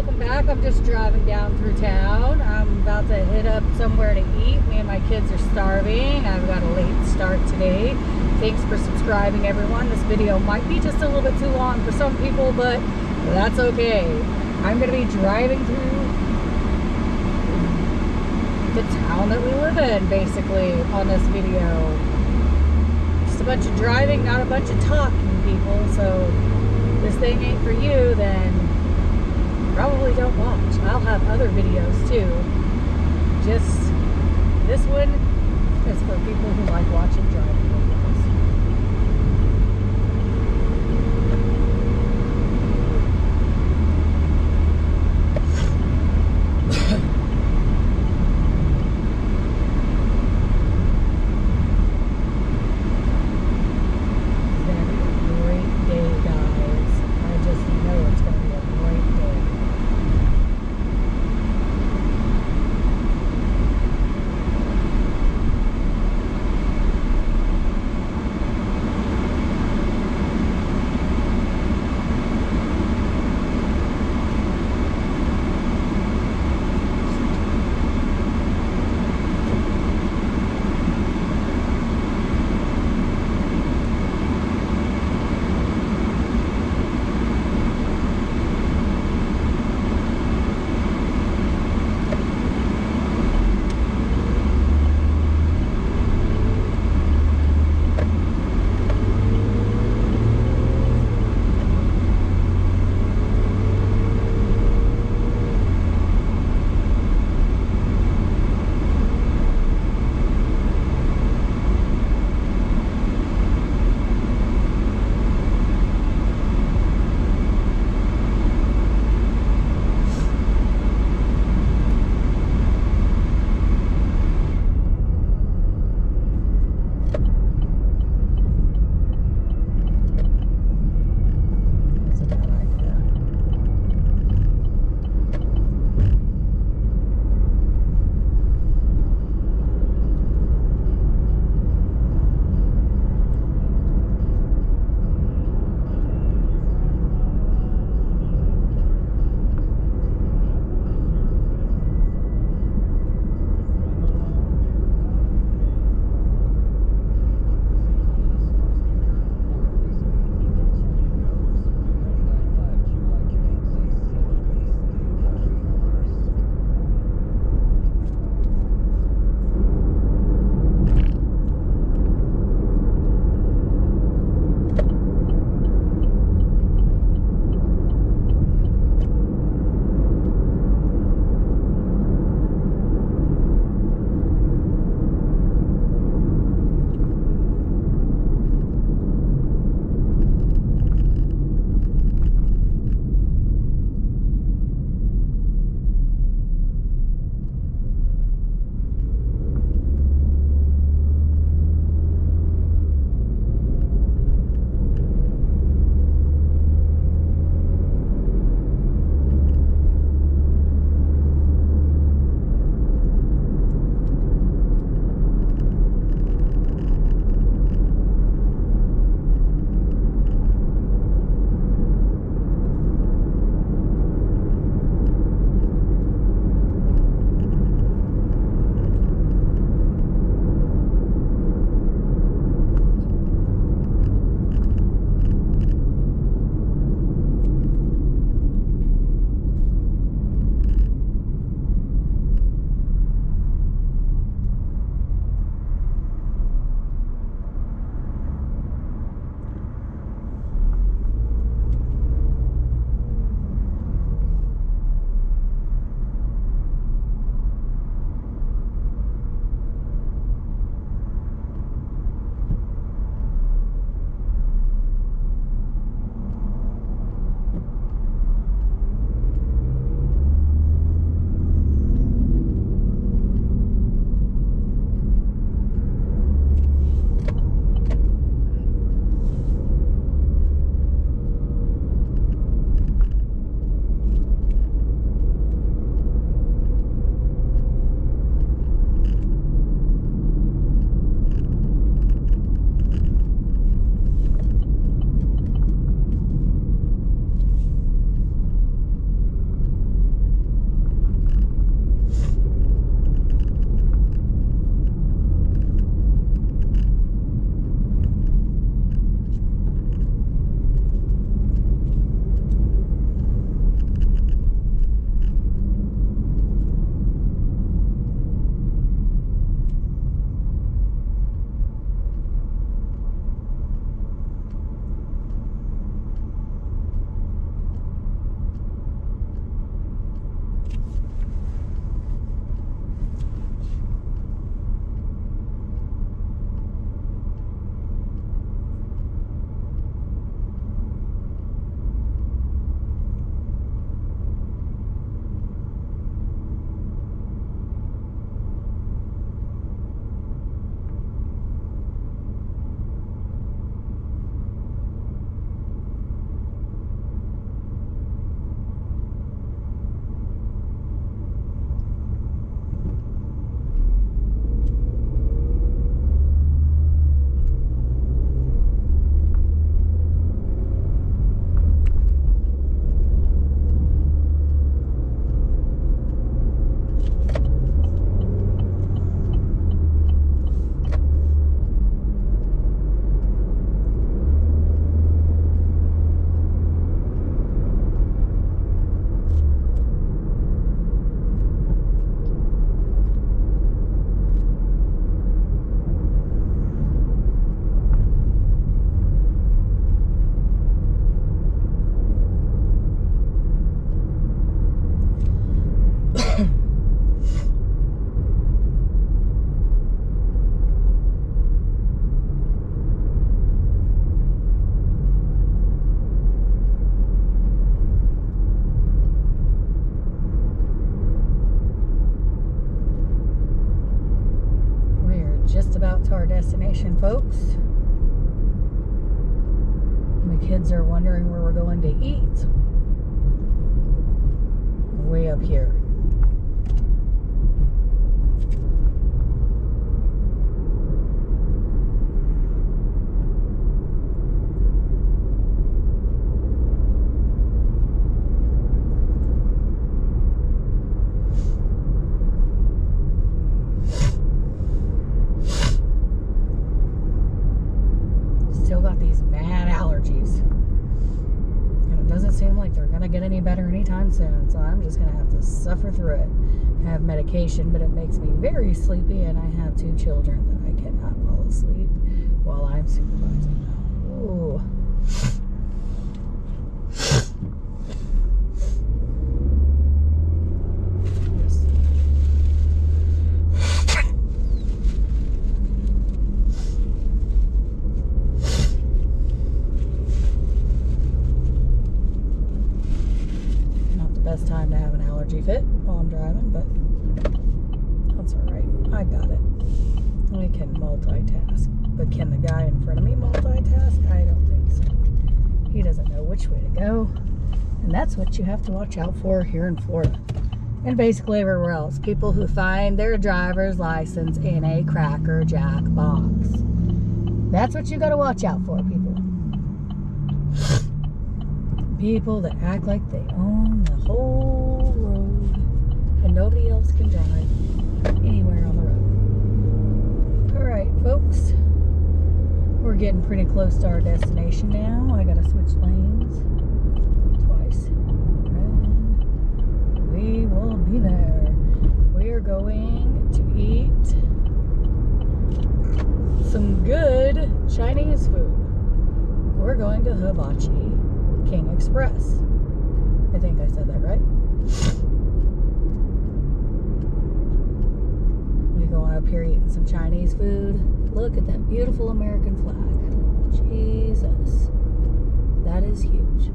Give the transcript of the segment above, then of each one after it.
welcome back. I'm just driving down through town. I'm about to hit up somewhere to eat. Me and my kids are starving. I've got a late start today. Thanks for subscribing, everyone. This video might be just a little bit too long for some people, but that's okay. I'm going to be driving through the town that we live in, basically, on this video. Just a bunch of driving, not a bunch of talking, people. So, this thing ain't for you, then probably don't watch. I'll have other videos too. Just this one is for people who like watching destination, folks. The kids are wondering where we're going to eat. Way up here. Still got these mad allergies. And it doesn't seem like they're going to get any better anytime soon. So I'm just going to have to suffer through it. I have medication, but it makes me very sleepy. And I have two children that I cannot fall asleep while I'm supervising them. Ooh. Yes. Not the best time to have an allergy fit while I'm driving, but that's all right. I got it. I can multitask. But can the guy in front of me multitask? I don't think so. He doesn't know which way to go. And that's what you have to watch out for here in Florida. And basically everywhere else. People who find their driver's license in a Cracker Jack box. That's what you got to watch out for, people. People that act like they own the whole road and nobody else can drive anywhere on the road. All right, folks. We're getting pretty close to our destination now. I gotta switch lanes twice. And we will be there. We are going to eat some good Chinese food. We're going to Hibachi King Express. I think I said that right. Going up here eating some Chinese food. Look at that beautiful American flag. Jesus. That is huge.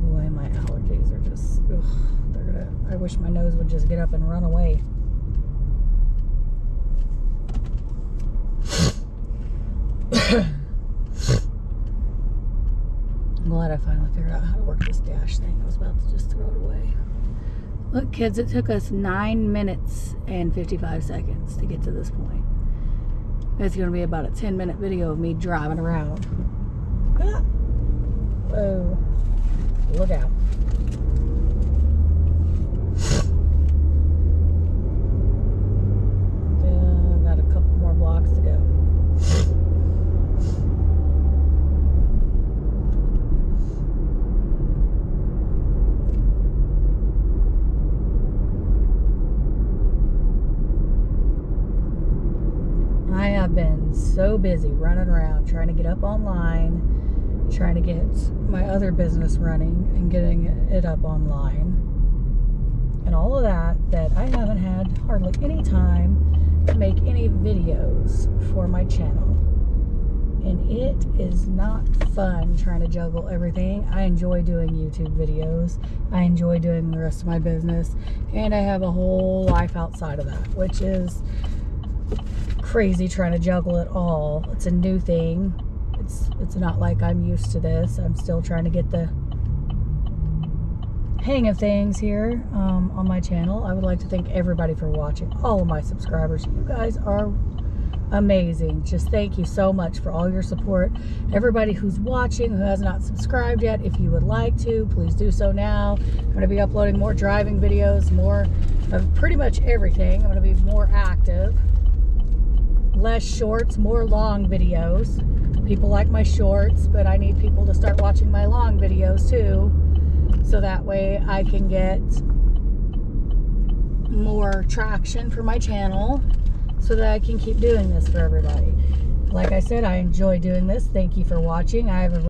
Boy, my allergies are just, ugh, they're gonna, I wish my nose would just get up and run away. I'm glad I finally figured out how to work this dash thing. I was about to just throw it away. Look, kids, it took us nine minutes and 55 seconds to get to this point. It's going to be about a 10 minute video of me driving around. Ah. Whoa. Look out. Yeah, I've got a couple more blocks to go. I have been so busy running around trying to get up online, trying to get my other business running and getting it up online, and all of that, that I haven't had hardly any time to make any videos for my channel. And it is not fun trying to juggle everything. I enjoy doing YouTube videos, I enjoy doing the rest of my business, and I have a whole life outside of that, which is crazy trying to juggle it all. It's a new thing. It's it's not like I'm used to this. I'm still trying to get the hang of things here um, on my channel. I would like to thank everybody for watching. All of my subscribers. You guys are amazing. Just thank you so much for all your support. Everybody who's watching who has not subscribed yet, if you would like to, please do so now. I'm going to be uploading more driving videos, more of pretty much everything. I'm going to be more active less shorts, more long videos. People like my shorts, but I need people to start watching my long videos too. So that way I can get more traction for my channel so that I can keep doing this for everybody. Like I said, I enjoy doing this. Thank you for watching. I have a